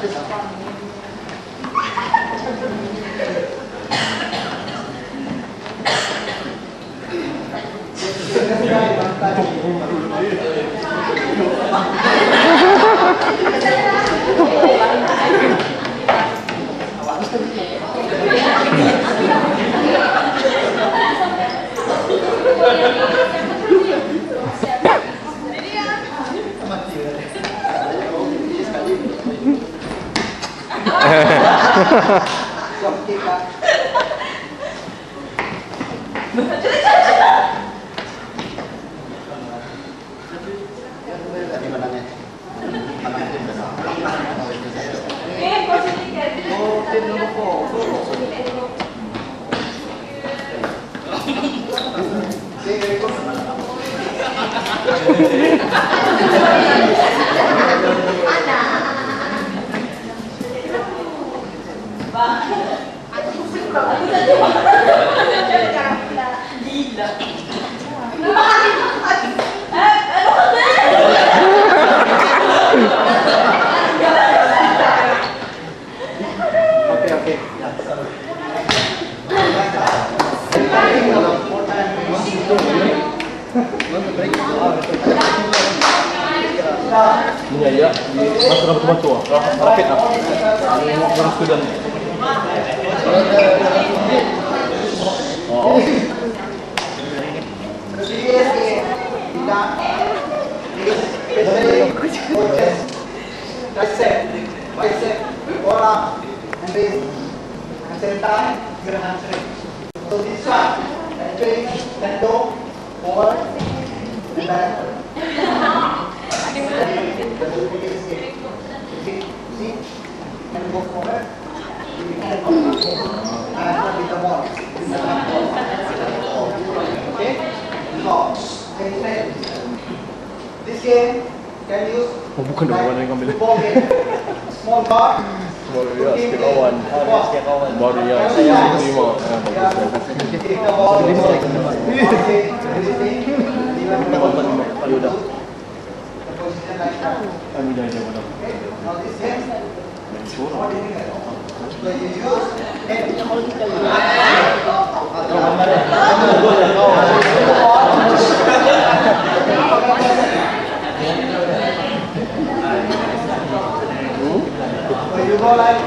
这个。Ha ha ha. Ini ya, masa dah betul-betul lah. Rakit lah. Orang student. ผมขนมวันนั้นก็ไม่รู้ small bar Warriors one Do you think? So you use hand. So you go like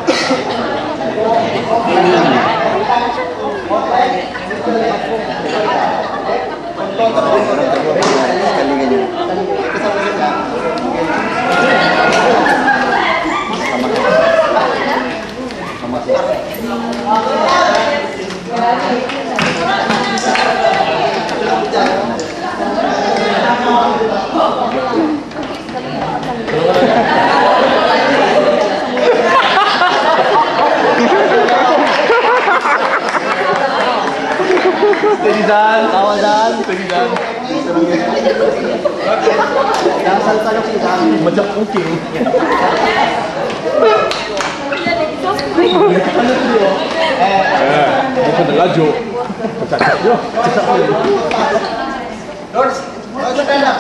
go, go, go, go, go, Steady Dan, awal Dan, steady Dan. Jangan salah-salah sih, jangan. Macam cooking. Eh, bukan terlaju. Cakap je. Cakap je. Lord, up.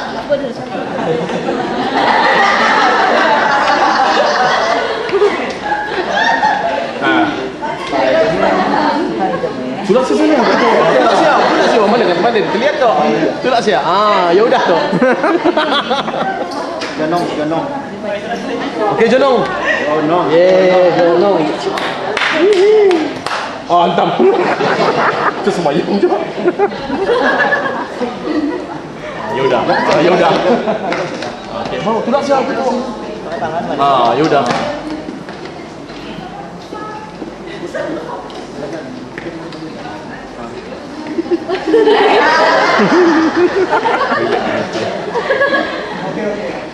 Sudah ni. Sudah siap. Sudah siap. Mana kat mana? Terlihat tak? Sudah siap. Ah, ya udah tu. Ganong, ganong. Okey, Jonong. Oh no. Yeah, Jonong. Oh, hantam. Itu semayang je. Ya udah. Ah, Ya udah. Okey, mau tu nak siap. Ah, ya udah. Okay, okay.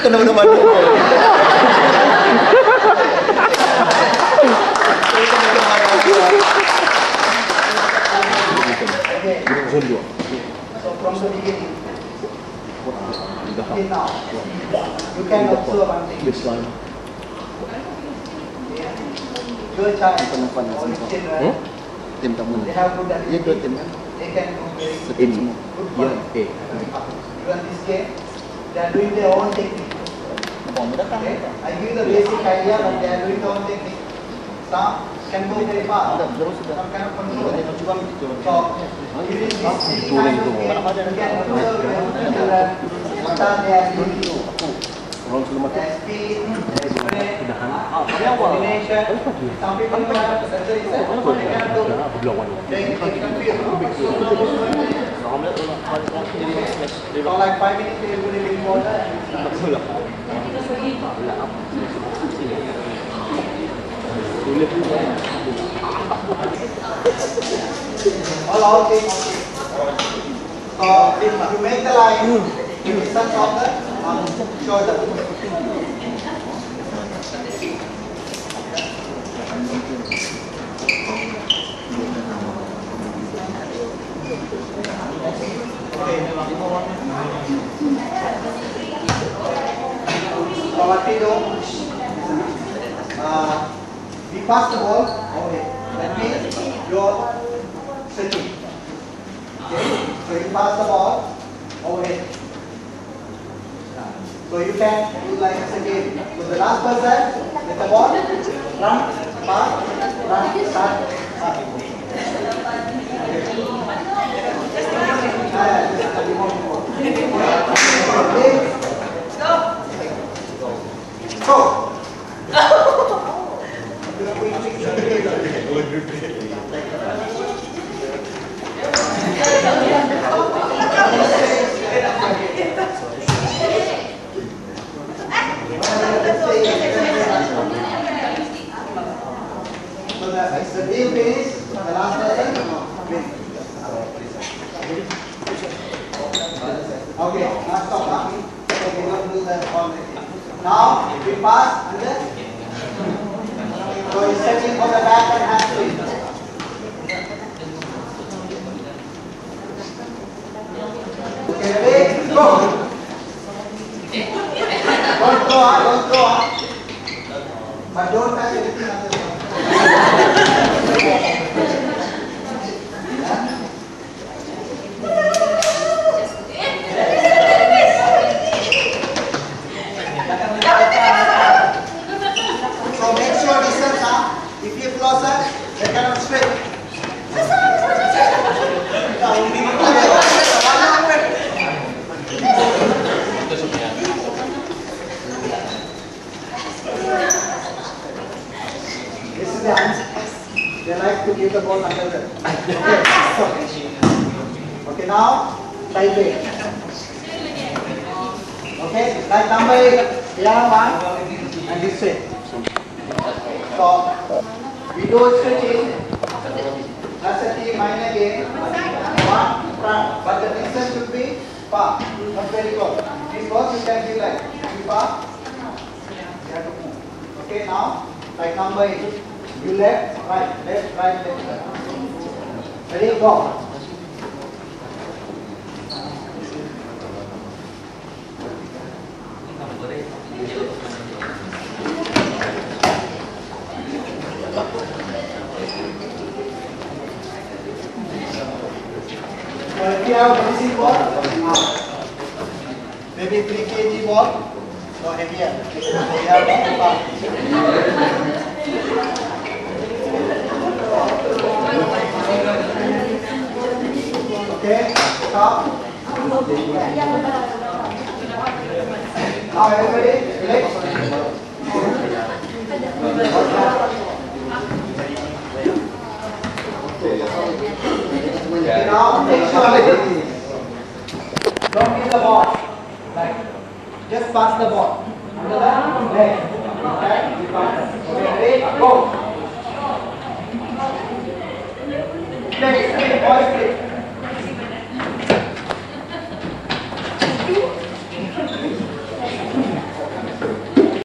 Kenapa nama tu? okay. Now, you can observe one thing. Baseline. Your child or children, Tim tak have good Ya dua tim kan? Very Setim semua. Ya, they are doing their own technique. Okay? I give the basic idea, but they are doing their own technique. Some can go very far. Some cannot control. So, during this three kind of game, you can observe the children, what are they are doing. Orang sebelum mati. Their speed, their strength, their coordination. Some people have, lộn còn lại 5 minutes they would have been more there. Thật sự là khó. Là ốc. Tôi lên cái này. Hello, okay. Uh, if. What we do, uh, we pass the ball away. That means you're setting. Okay, so you pass the ball away. So you can do like this again. So the last person with the ball, run, pass, run, start, pass. Stop! Now we pass and then so he's setting for the back and hand swing. Okay, ready? Go. Don't throw, don't throw. huh? But don't touch anything on the So make sure distance, huh? If you closer, they cannot straight. This is the answer. They like to give the ball under the. Okay. Okay, now side way. Okay, like number eight, here one and this way. So we do stretching. That's a T minor again. One front, but the distance should be far, not very close. This was you can be like be far. Okay, now like number eight. You left, right, left, right, left. right. Ready, go. Have a missing ball, maybe 3 kg ball, No, heavier. So you have to pass. Okay, stop. Now everybody, relax. Okay, now Don't give the ball. Like, just pass the ball. Understand? Leg. Okay? You pass. Okay, go. Play, play, boys, play.